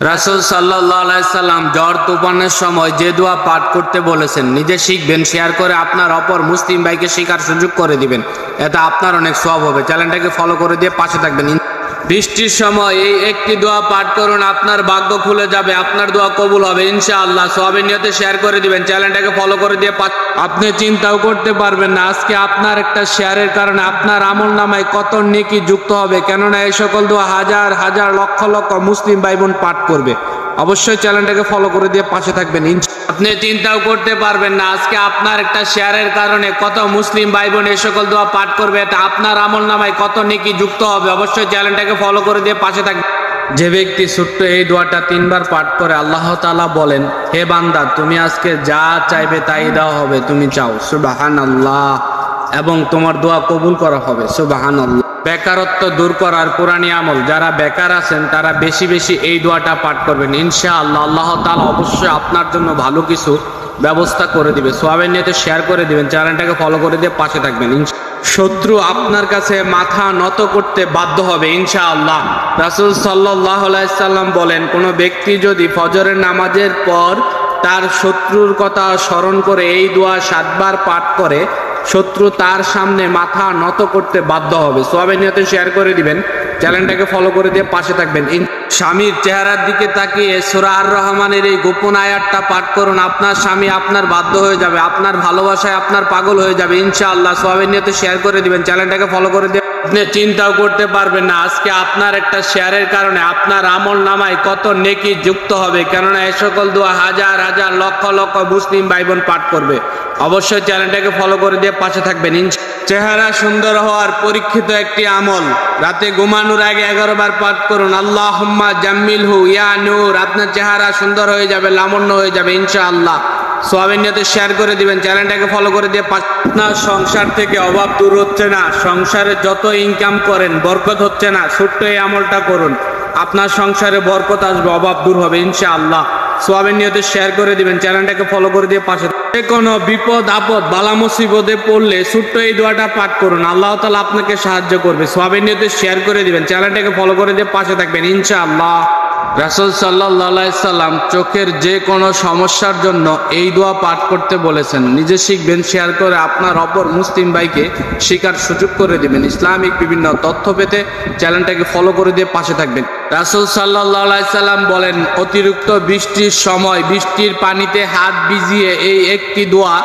রাসুল সাল্লাম জ্বর তুফানের সময় যে দোয়া পাঠ করতে বলেছেন, নিজে শিখবেন, শেয়ার করে আপনার অপর মুসলিম ভাইকে শেখার সুযোগ করে দিবেন। এতে আপনার অনেক সব হবে। চ্যানেলটাকে ফলো করে দিয়ে পাশে থাকবেন। বৃষ্টির সময় এই একটি দোয়া পাঠ করুন, আপনার ভাগ্য খুলে যাবে, আপনার দোয়া কবুল হবে, ইনশাআল্লাহ। সবের নিয়তে শেয়ার করে দিবেন চ্যানেলটাকে ফলো করে দিয়ে আপনি চিন্তাও করতে পারবেন না, আজকে আপনার একটা শেয়ারের কারণে আপনার আমল নামায় কত নেকি যুক্ত হবে। কেননা এই সকল দোয়া হাজার হাজার, লক্ষ লক্ষ মুসলিম ভাই বোন পাঠ করবে। অবশ্যই চ্যানেলটাকে ফলো করে দিয়ে পাশে থাকবেন আপনি চিন্তাও করতে পারবেন না, আজকে আপনার একটা শেয়ারের কারণে কত মুসলিম ভাই বোন এই সকল দোয়া পাঠ করবে, এটা আপনার আমল নামায় কত নেকি যুক্ত হবে। অবশ্যই চ্যানেলটাকে ফলো করে দিয়ে পাশে থাকবেন যে ব্যক্তি ছোট্ট এই দোয়াটা তিনবার পাঠ করে আল্লাহ তাআলা বলেন, হে বান্দা, তুমি আজকে যা চাইবে তাই দেওয়া হবে, তুমি চাও। সুবাহান আল্লাহ এবং তোমার দোয়া কবুল করা হবে সুবাহান আল্লাহ বেকারত্ব দূর করার কোরআনী আমল, যারা বেকার আছেন, তারা বেশি বেশি এই দোয়াটা পাঠ করবেন। ইনশা আল্লাহ আল্লাহ তাআলা অবশ্যই আপনার জন্য ভালো কিছু ব্যবস্থা করে দিবে। সোয়াবের নিয়ে শেয়ার করে দিবেন চ্যানেলটাকে ফলো করে দিয়ে পাশে থাকবেন ইনশা- শত্রু আপনার কাছে মাথা নত করতে বাধ্য হবে, ইনশাআল্লাহ। রাসুল সাল্লাহ সাল্লাম বলেন, কোনো ব্যক্তি যদি ফজরের নামাজের পর তার শত্রুর কথা স্মরণ করে, এই দোয়া সাতবার পাঠ করে, শত্রু তার সামনে মাথা নত করতে বাধ্য হবে। সোয়াবের নিয়তে শেয়ার করে দিবেন চ্যানেলটাকে ফলো করে দিয়ে পাশে থাকবেন স্বামীর চেহারার দিকে তাকিয়ে সুরা আর রহমানের এই গোপন আয়াতটা পাঠ করুন। আপনার স্বামী আপনার বাধ্য হয়ে যাবে, আপনার ভালোবাসায় আপনার পাগল হয়ে যাবে। ইনশাআল্লাহ নিয়ে তো শেয়ার করে দিবেন। চ্যানেলটাকে ফলো করে দিয়ে আপনি চিন্তাও করতে পারবেন না। আজকে আপনার একটা শেয়ারের কারণে আপনার আমল নামায় কত নেকি যুক্ত হবে। কেননা এ সকল দোয়া হাজার হাজার, লক্ষ লক্ষ মুসলিম ভাই বোন পাঠ করবে। অবশ্যই চ্যানেলটাকে ফলো করে দিয়ে পাশে থাকবেন। চেহারা সুন্দর হওয়ার পরীক্ষিত একটি আমল। রাতে ঘুমানোর আগে এগারো বার পাঠ করুন। আল্লাহ জাম্মিল হু ইয়া নূর। আপনার চেহারা সুন্দর হয়ে যাবে লামন্য হয়ে যাবে, ইনশাআল্লাহ। সোয়াবের নিয়তে শেয়ার করে দিবেন। চ্যানেলটাকে ফলো করে দিয়ে আপনার সংসার থেকে অভাব দূর হচ্ছে না। সংসারে যত ইনকাম করেন, বরকত হচ্ছে না। ছোট্ট এই আমলটা করুন। আপনার সংসারে বরকত আসবে, অভাব দূর হবে, ইনশাআল্লাহ। সোয়াবের নিয়তে শেয়ার করে দিবেন। চ্যানেলটাকে ফলো করে দিয়ে পাশে যে কোনো বিপদ, আপদ, বালা মুসিবতে পড়লে ছোট্ট এই দোয়াটা পাঠ করুন। আল্লাহ তালা আপনাকে সাহায্য করবে। সোয়াবের নিয়তে শেয়ার করে দিবেন। চ্যানেলটাকে ফলো করে দিয়ে পাশে থাকবেন, ইনশাআল্লাহ। রাসুল সাল্লাহ সাল্লাম চোখের যে কোনো সমস্যার জন্য এই দোয়া পাঠ করতে বলেছেন। নিজে শিখবেন, শেয়ার করে আপনার অপর মুসলিম ভাইকে শেখার সুযোগ করে দিবেন। ইসলামিক বিভিন্ন তথ্য পেতে চ্যানেলটাকে ফলো করে দিয়ে পাশে থাকবেন। রাসুল সাল্লাহ সাল্লাম বলেন, অতিরিক্ত বৃষ্টির সময় বৃষ্টির পানিতে হাত ভিজিয়ে এই একটি দোয়া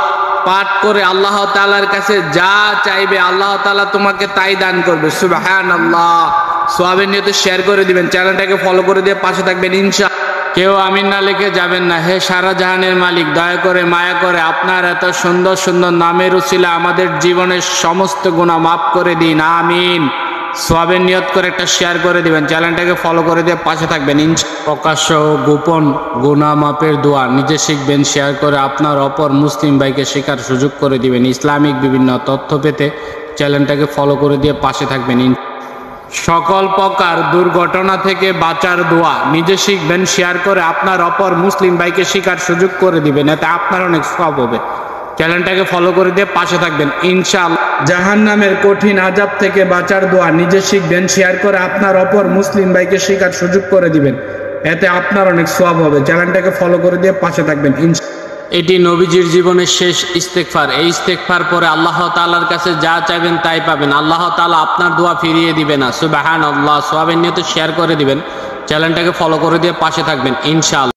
পাঠ করে আল্লাহ তালার কাছে যা চাইবে আল্লাহ তালা তোমাকে তাই দান করবে। সুবাহান আল্লাহ সোয়াবের নিয়ে শেয়ার করে দিবেন চ্যানেলটাকে ফলো করে দিয়ে পাশে থাকবেন, ইনশা কেউ আমিন না লিখে যাবেন না। হে সারা জাহানের মালিক, দয়া করে মায়া করে আপনার এত সুন্দর সুন্দর নামের উচিলা আমাদের জীবনের সমস্ত গুণা মাফ করে দিন, আমিন। সোয়াবের নিয়ত করে একটা শেয়ার করে দিবেন চ্যানেলটাকে ফলো করে দিয়ে পাশে থাকবেন, ইনশা প্রকাশ্য গোপন গুণা মাপের দোয়া নিজে শিখবেন শেয়ার করে আপনার অপর মুসলিম ভাইকে শেখার সুযোগ করে দিবেন। ইসলামিক বিভিন্ন তথ্য পেতে চ্যানেলটাকে ফলো করে দিয়ে পাশে থাকবেন সকল প্রকার দুর্ঘটনা থেকে বাঁচার দোয়া নিজে শিখবেন শেয়ার করে আপনার অপর মুসলিম ভাইকে শেখার সুযোগ করে দিবেন, এতে আপনার অনেক সব হবে। চ্যানেলটাকে ফলো করে দিয়ে পাশে থাকবেন ইনশাল জাহান নামের কঠিন আজাব থেকে বাঁচার দোয়া নিজে শিখবেন শেয়ার করে আপনার অপর মুসলিম ভাইকে শেখার সুযোগ করে দিবেন, এতে আপনার অনেক সব হবে। চ্যানেলটাকে ফলো করে দিয়ে পাশে থাকবেন ইনশা এটি নবীজির জীবনের শেষ ইস্তেকফার এই ইস্তেকফার পরে আল্লাহ তালার কাছে যা চাইবেন তাই পাবেন। আল্লাহ তালা আপনার দোয়া ফিরিয়ে দিবে না। সুবাহান আল্লাহ সোহাবেন নিয়ে তো শেয়ার করে দিবেন। চ্যানেলটাকে ফলো করে দিয়ে পাশে থাকবেন। ইনশাআল্লাহ।